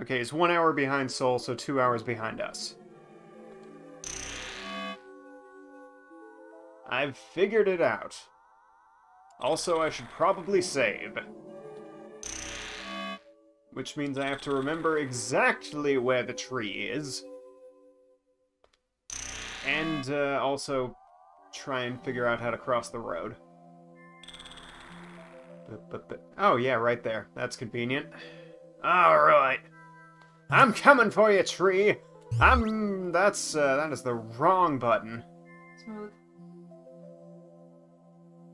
Okay, it's one hour behind Soul, so two hours behind us. I've figured it out. Also, I should probably save. Which means I have to remember exactly where the tree is. And uh, also try and figure out how to cross the road. Oh, yeah, right there. That's convenient. Alright. I'm coming for you, tree! I'm... that's, uh, that is the wrong button. Smooth.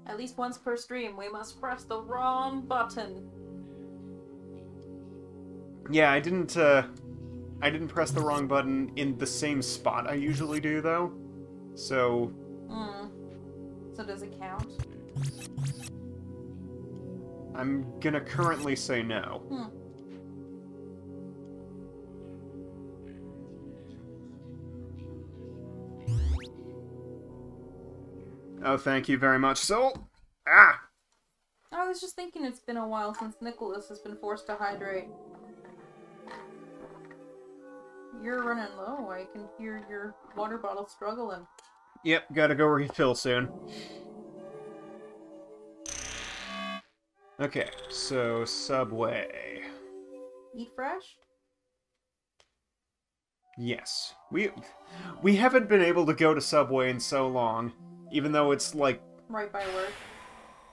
At least once per stream, we must press the wrong button. Yeah, I didn't, uh... I didn't press the wrong button in the same spot I usually do, though. So... Mm. So does it count? I'm gonna currently say no. Hmm. Oh, thank you very much, Soul. Ah! I was just thinking it's been a while since Nicholas has been forced to hydrate. You're running low. I can hear your water bottle struggling. Yep, gotta go refill soon. Okay, so Subway. Eat fresh? Yes. We we haven't been able to go to Subway in so long, even though it's like Right by work.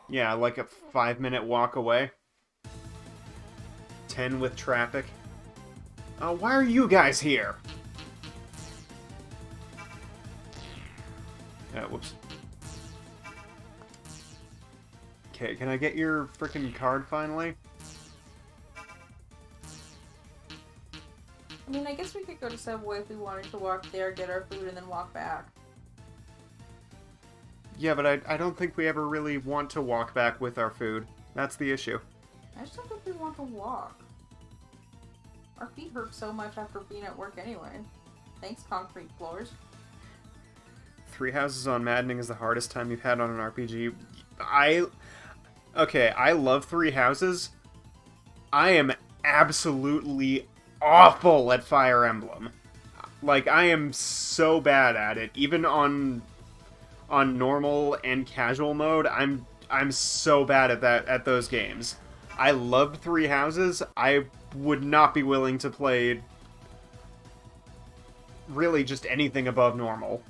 yeah, like a 5-minute walk away. 10 with traffic. Uh, why are you guys here? Uh, whoops. Okay, can I get your freaking card finally? I mean, I guess we could go to Subway if we wanted to walk there, get our food, and then walk back. Yeah, but I, I don't think we ever really want to walk back with our food. That's the issue. I just don't think we want to walk. Our feet hurt so much after being at work anyway. Thanks, concrete floors. Three Houses on Maddening is the hardest time you've had on an RPG. I. Okay, I love Three Houses. I am absolutely awful at Fire Emblem. Like, I am so bad at it. Even on on normal and casual mode, I'm I'm so bad at that at those games. I loved Three Houses. I would not be willing to play really just anything above normal.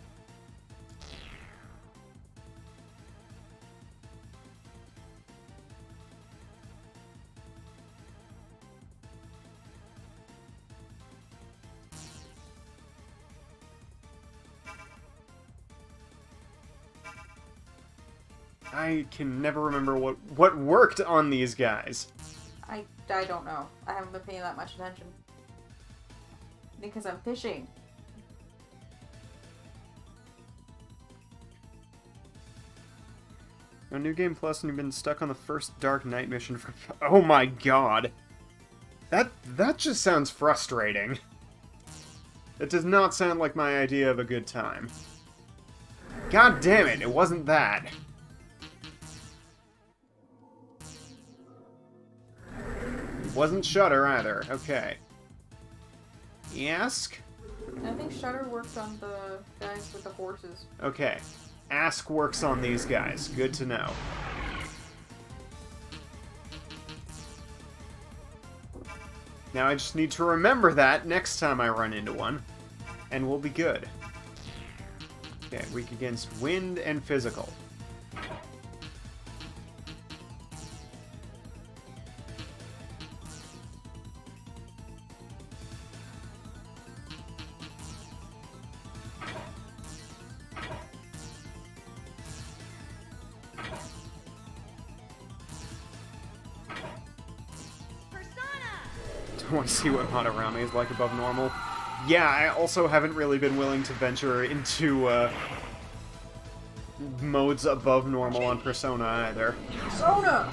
I can never remember what what worked on these guys. I, I don't know. I haven't been paying that much attention. Because I'm fishing. A new game plus and you've been stuck on the first Dark Knight mission for Oh my god. That that just sounds frustrating. It does not sound like my idea of a good time. God damn it, it wasn't that. Wasn't Shutter either. Okay. Ask? I think Shutter works on the guys with the horses. Okay. Ask works on these guys. Good to know. Now I just need to remember that next time I run into one, and we'll be good. Okay, weak against wind and physical. See what Maddening is like above normal. Yeah, I also haven't really been willing to venture into uh, modes above normal on Persona either. Persona!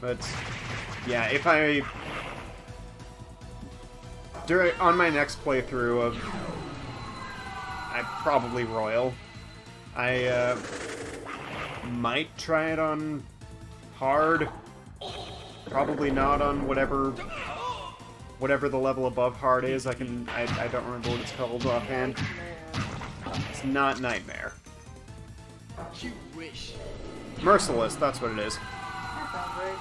But yeah, if I during on my next playthrough of I probably Royal, I uh, might try it on hard Probably not on whatever whatever the level above hard is. I can I, I don't remember what it's called offhand. It's not nightmare. You wish. Merciless, that's what it is. That sounds right.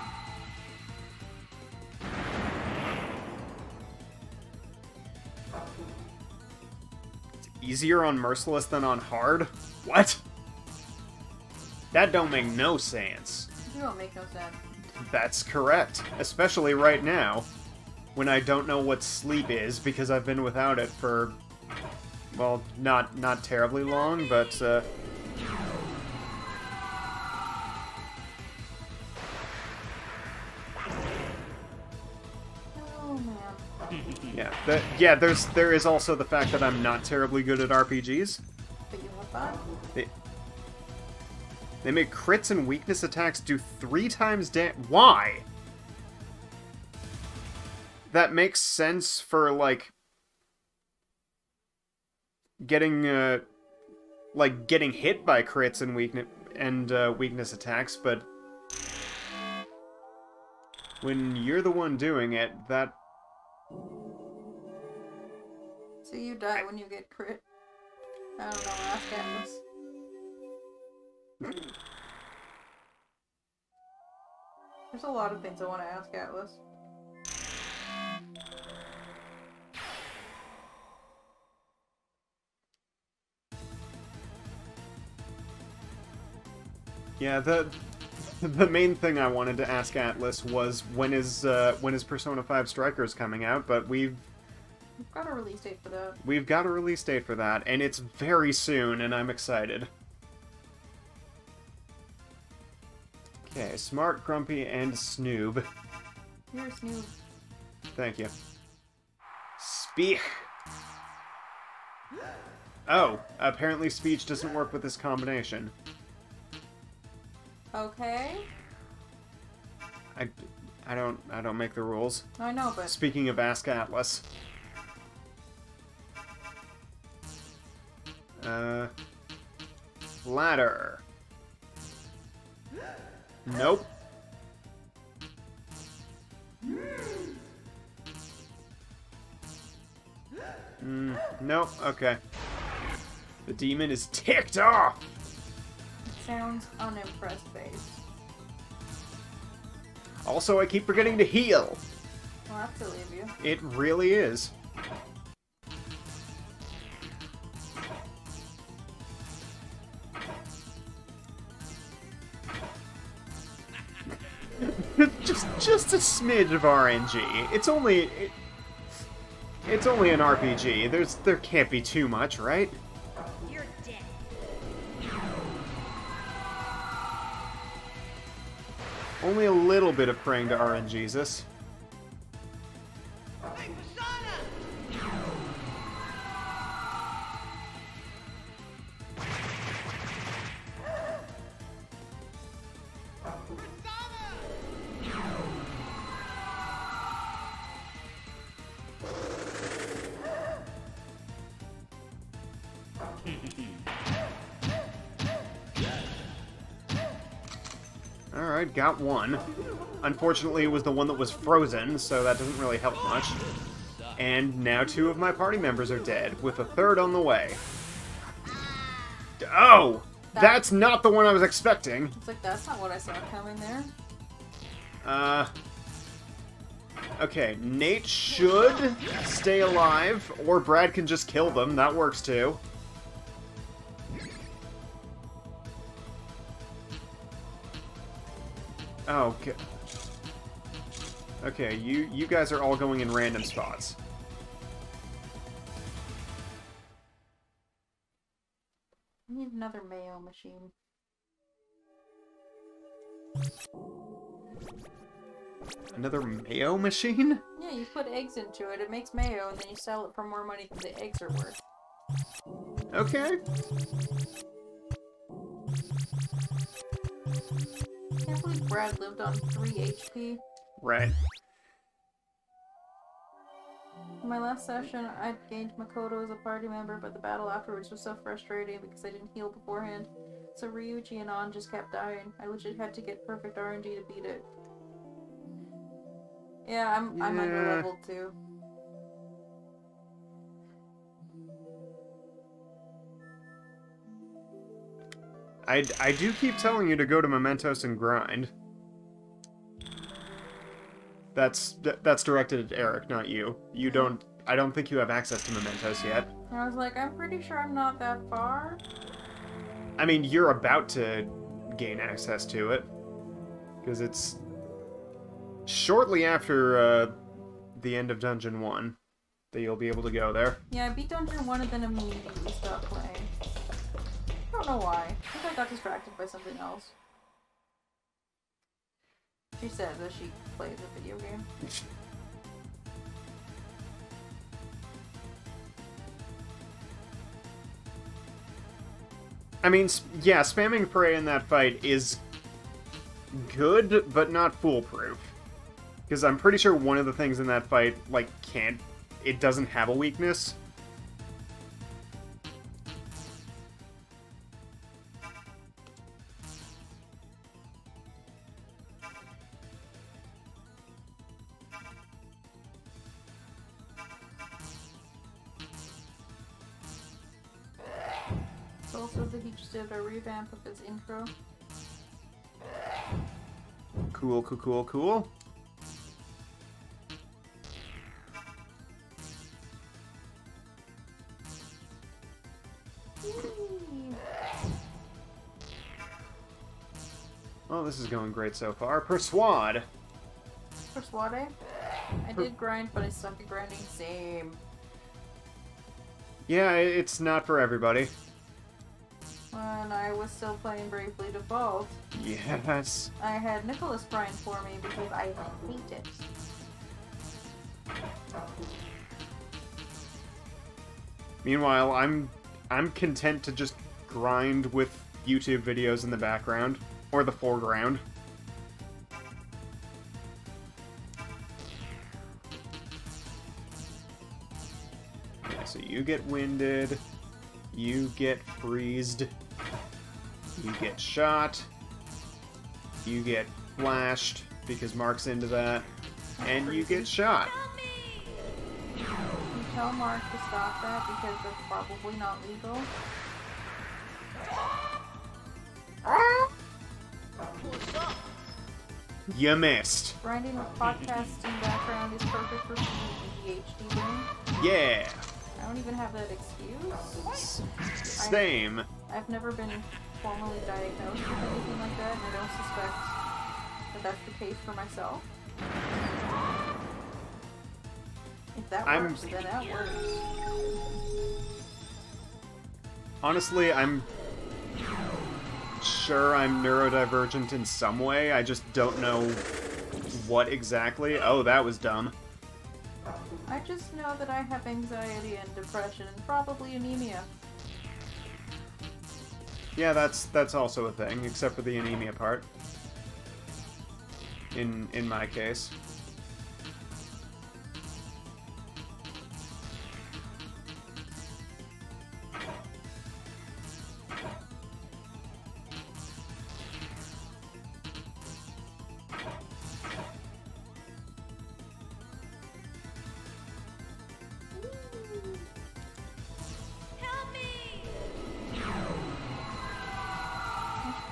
Easier on Merciless than on hard? What? That don't make no sense. You don't make no sense. That's correct. Especially right now, when I don't know what sleep is because I've been without it for well, not not terribly long, but uh Oh yeah, the, yeah, there's there is also the fact that I'm not terribly good at RPGs. But you fun? They, they make crits and weakness attacks do three times da- Why? That makes sense for, like, getting, uh, like, getting hit by crits and weakness, and, uh, weakness attacks, but when you're the one doing it, that, So you die when you get crit. I don't know, ask Atlus. There's a lot of things I want to ask Atlus. yeah, the, the main thing I wanted to ask Atlus was when is, uh, when is Persona 5 Strikers coming out, but we've We've got a release date for that. We've got a release date for that, and it's very soon, and I'm excited. Okay, Smart, Grumpy, and Snoob. New. Thank you. Speak. Oh, apparently speech doesn't work with this combination. Okay. I, I don't, I don't make the rules. I know, but Speaking of Ask Atlus. Uh, ladder. Nope. Mm, nope, okay. The demon is ticked off! it sounds unimpressed based. Also, I keep forgetting to heal. Well, that's you. It really is. Smidge of RNG. It's only it, it's only an RPG. There's there can't be too much, right? You're dead. Only a little bit of praying to RNGesus. Got one. Unfortunately, it was the one that was frozen, so that doesn't really help much. And now two of my party members are dead, with a third on the way. Oh! That's not the one I was expecting. It's like, that's not what I saw coming there. Uh. Okay, Nate should stay alive, or Brad can just kill them. That works too. Oh, okay. Okay, you you guys are all going in random spots. I need another mayo machine. Another mayo machine? Yeah, you put eggs into it, it makes mayo, and then you sell it for more money than the eggs are worth. Okay. Can't believe Brad lived on 3 HP. Right. In my last session, I gained Makoto as a party member, but the battle afterwards was so frustrating because I didn't heal beforehand. So Ryuji and An just kept dying. I legit had to get perfect RNG to beat it. Yeah, I'm I'm under level too. I, I do keep telling you to go to Mementos and grind. That's that- that's directed at Eric, not you. You don't. I don't think you have access to Mementos yet. I was like, I'm pretty sure I'm not that far. I mean, you're about to gain access to it because it's shortly after uh, the end of Dungeon One that you'll be able to go there. Yeah, I beat Dungeon 1 and then immediately stopped playing. I don't know why. I think I got distracted by something else. She says that she plays a video game. I mean, yeah, spamming prey in that fight is good, but not foolproof. Because I'm pretty sure one of the things in that fight, like, can't. It doesn't have a weakness. Intro. Cool, cool, cool, cool. Well, this is going great so far. Persuade. Persuade? I did grind, but I suck at grinding. Same. Yeah, it's not for everybody. When I was still playing Bravely Default, Yes. I had Nicholas grind for me because I hate it. Meanwhile, I'm I'm content to just grind with YouTube videos in the background or the foreground. Yeah, so you get winded, you get freezed, you get shot, you get flashed because Mark's into that, and you get shot. You tell Mark to stop that because that's probably not legal. You missed. Grinding with podcasts in background is perfect for ADHD brain. Yeah. I don't even have that excuse. Same. I've never been formally diagnosed with anything like that, and I don't suspect that that's the case for myself. If that I'm- works, then that works. Honestly, I'm sure I'm neurodivergent in some way. I just don't know what exactly. Oh, that was dumb. I just know that I have anxiety and depression and probably anemia. Yeah, that's that's also a thing, except for the anemia part. In in my case.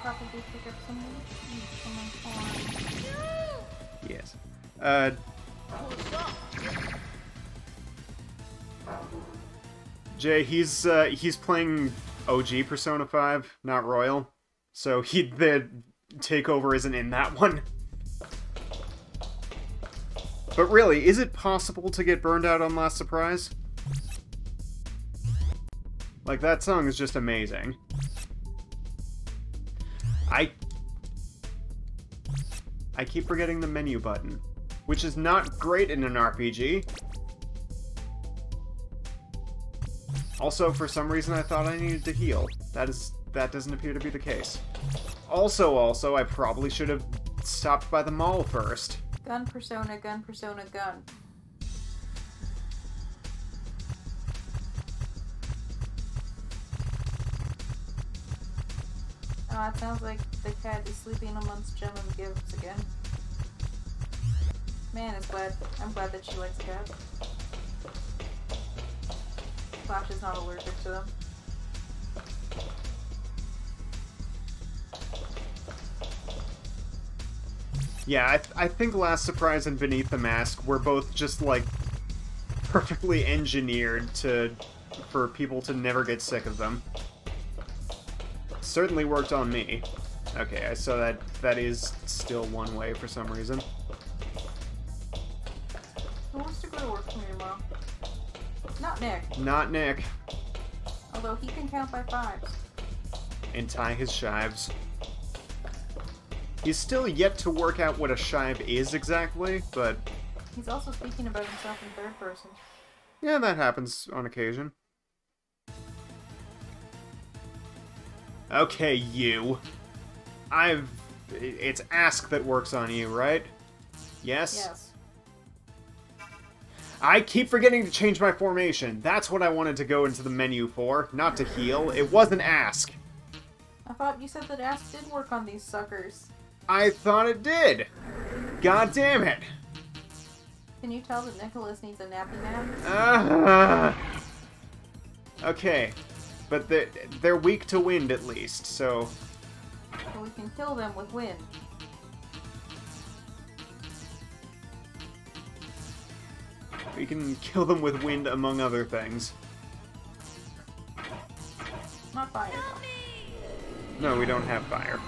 Probably pick up some weed from my farm. Yes. Uh, Jay, he's uh, he's playing OG Persona 5, not Royal. So he the takeover isn't in that one. But really, is it possible to get burned out on Last Surprise? Like that song is just amazing. I I keep forgetting the menu button, which is not great in an RPG. Also, for some reason, I thought I needed to heal. That is that doesn't appear to be the case. Also, also, I probably should have stopped by the mall first. Gun persona, gun persona, gun. Oh, it sounds like the cat is sleeping amongst gem and gifts again. Man is glad. I'm glad that she likes cats. Flash is not allergic to them. Yeah, I, th- I think Last Surprise and Beneath the Mask were both just like perfectly engineered to for people to never get sick of them. Certainly worked on me. Okay, I saw that that is still one way for some reason. Who wants to go to work for me tomorrow? Not Nick, Not Nick. although he can count by fives. And tie his shives. He's still yet to work out what a shive is exactly, but He's also speaking about himself in third person. yeah, that happens on occasion. Okay, you. I've. It's Ask that works on you, right? Yes? Yes. I keep forgetting to change my formation. That's what I wanted to go into the menu for, not to heal. It wasn't Ask. I thought you said that Ask did work on these suckers. I thought it did. God damn it. Can you tell that Nicholas needs a nappy nap? Ah. okay, but they're, they're weak to wind at least, so So we can kill them with wind. we can kill them with wind among other things. Not fire though. No, we don't have fire.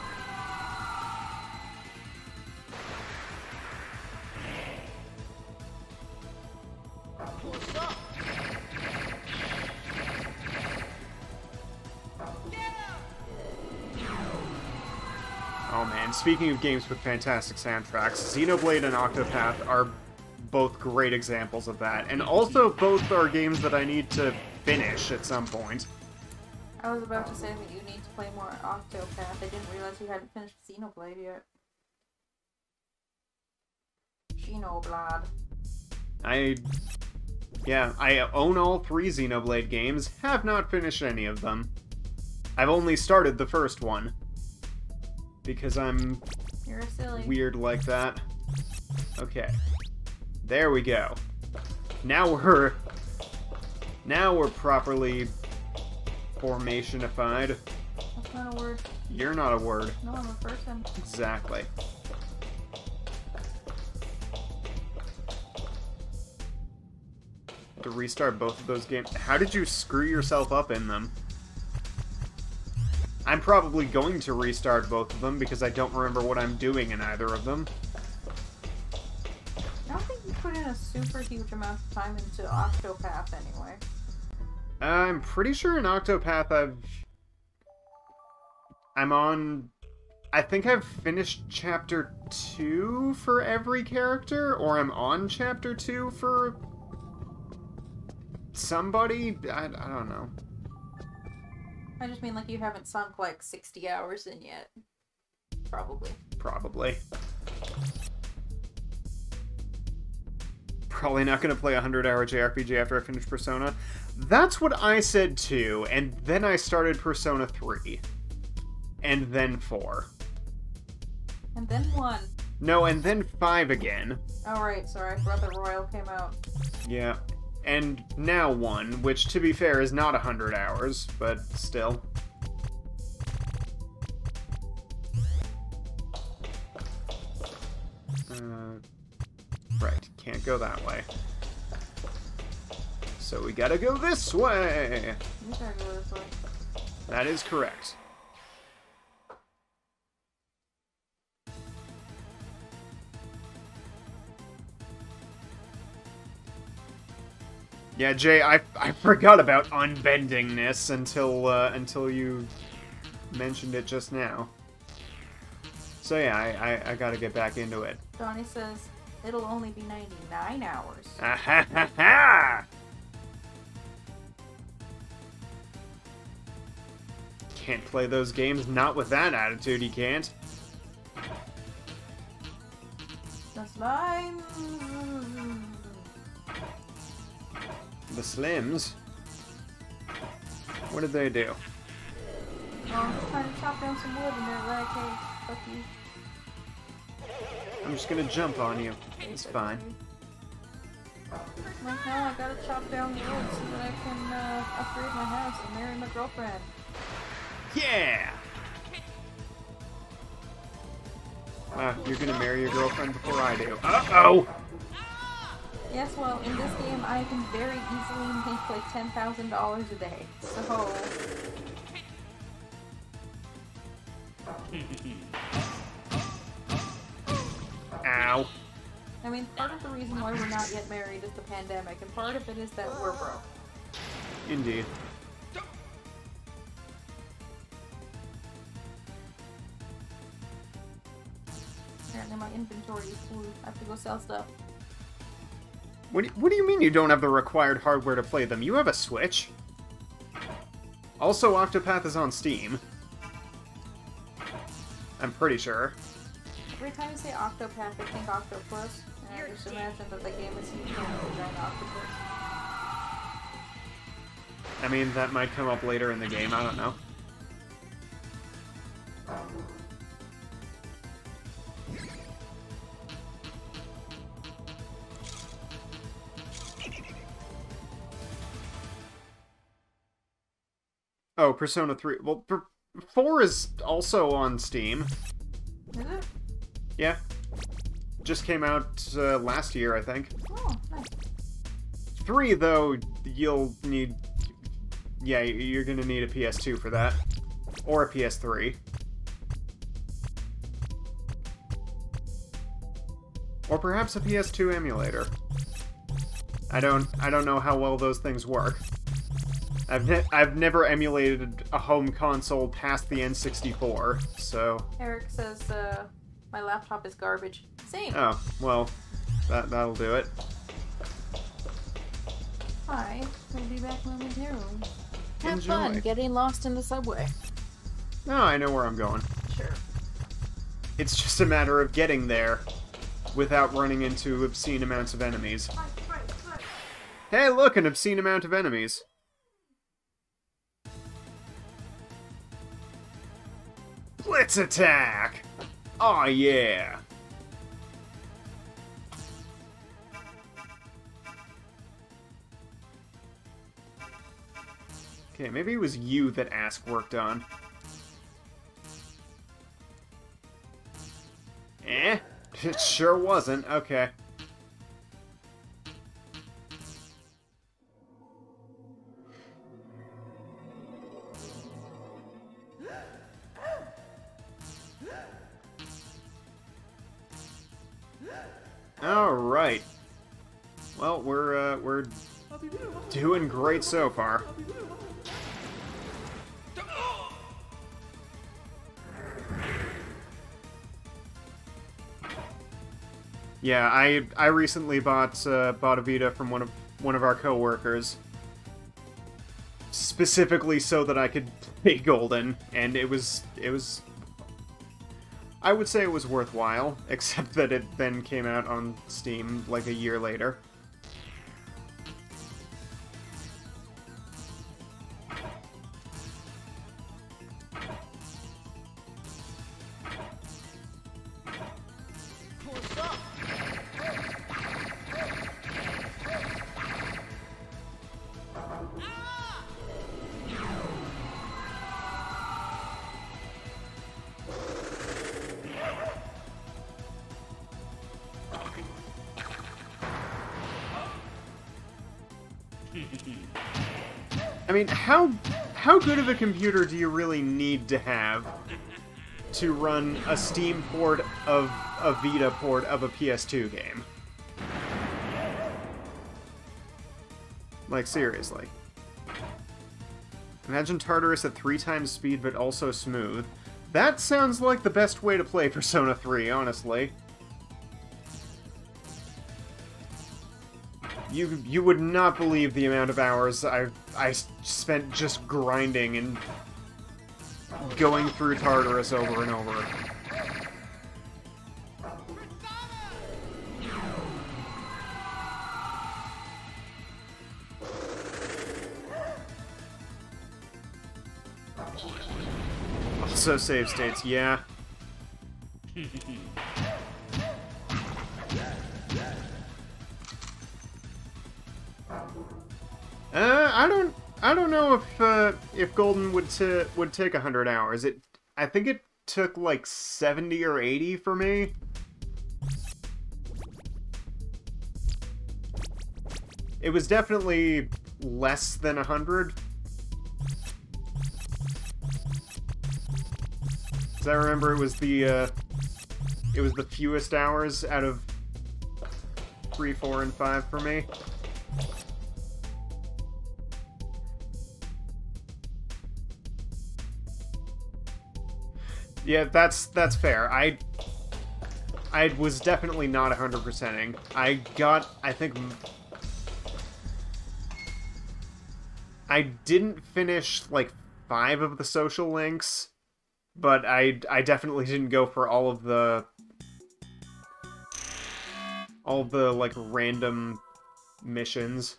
Speaking of games with fantastic soundtracks, Xenoblade and Octopath are both great examples of that, and also both are games that I need to finish at some point. I was about to say that you need to play more Octopath. I didn't realize you hadn't finished Xenoblade yet. Xenoblade. I. Yeah, I own all three Xenoblade games, have not finished any of them. I've only started the first one. Because I'm You're silly. weird like that. Okay. There we go. Now we're. Now we're properly formationified. That's not a word. You're not a word. No, I'm a person. Exactly. To restart both of those games. How did you screw yourself up in them? I'm probably going to restart both of them because I don't remember what I'm doing in either of them. I don't think you put in a super huge amount of time into Octopath anyway. I'm pretty sure in Octopath I've. I'm on. I think I've finished chapter 2 for every character, or I'm on chapter 2 for. somebody? I, I don't know. I just mean like you haven't sunk like 60 hours in yet. Probably. Probably. Probably not going to play a 100 hour JRPG after I finish Persona. That's what I said too, and then I started Persona 3. And then 4. And then one. No, and then 5 again. Oh right, sorry, I forgot that Royal came out. Yeah. And now 1, which to be fair is not a 100 hours, but still. Uh, right, can't go that way. So we gotta go this way! Go this way. That is correct. Yeah, Jay, I, I forgot about unbendingness until uh, until you mentioned it just now. So yeah, I, I, I gotta get back into it. Donnie says it'll only be 99 hours. Ah ha ha ha! Can't play those games, not with that attitude, you can't. The slime. The Slims? What did they do? Oh, I'm just trying to chop down some wood and they're like, hey, fuck you. I'm just gonna jump on you. It's fine. Like, no, I gotta chop down the wood so that I can uh, upgrade my house and marry my girlfriend. Yeah! Wow, you're gonna marry your girlfriend before I do. Uh-oh! Yes, well, in this game, I can very easily make like ten thousand dollars a day. So, Ow. I mean, part of the reason why we're not yet married is the pandemic, and part of it is that we're broke. Indeed. Apparently, my inventory is full. I have to go sell stuff. What do, what do you mean you don't have the required hardware to play them? You have a Switch. Also, Octopath is on Steam. I'm pretty sure. Every time you say Octopath, I think Octopus, and I just imagine that the game is huge giant octopus. I mean, that might come up later in the game, I don't know. Oh, Persona 3. Well, per 4 is also on Steam. Is it? Yeah. Just came out uh, last year, I think. Oh, nice. 3, though, you'll need... Yeah, you're gonna need a PS2 for that. Or a PS3. Or perhaps a PS2 emulator. I don't I don't know how well those things work. I've ne I've never emulated a home console past the N64, so Eric says, uh, my laptop is garbage. Same. oh well, that that'll do it. Hi, we'll be back momentarily. Have Enjoy. fun getting lost in the subway. No, I know where I'm going. Sure. It's just a matter of getting there without running into obscene amounts of enemies. Hey, look, an obscene amount of enemies. Attack! Oh, yeah. Okay, maybe it was you that Ask worked on. Eh? It sure wasn't. Okay. Right. Well, we're uh, we're doing great so far. Yeah, I I recently bought uh, bought a Vita from one of one of our coworkers, specifically so that I could play Golden, and it was it was. I would say it was worthwhile, except that it then came out on Steam like a year later. Mean, how how good of a computer do you really need to have to run a Steam port of a Vita port of a PS2 game? Like seriously. Imagine Tartarus at three times speed but also smooth. That sounds like the best way to play Persona 3, honestly. You you would not believe the amount of hours I I spent just grinding and going through Tartarus over and over. Also save states, yeah. I don't, I don't know if uh, if Golden would t- would take hundred hours. It, I think it took like seventy or eighty for me. It was definitely less than a hundred. Cause I remember it was the uh, it was the fewest hours out of three, four, and five for me. Yeah, that's that's fair. I I was definitely not 100%ing. I got, I think... I didn't finish, like, five of the social links, but I, I definitely didn't go for all of the... All the, like, random missions.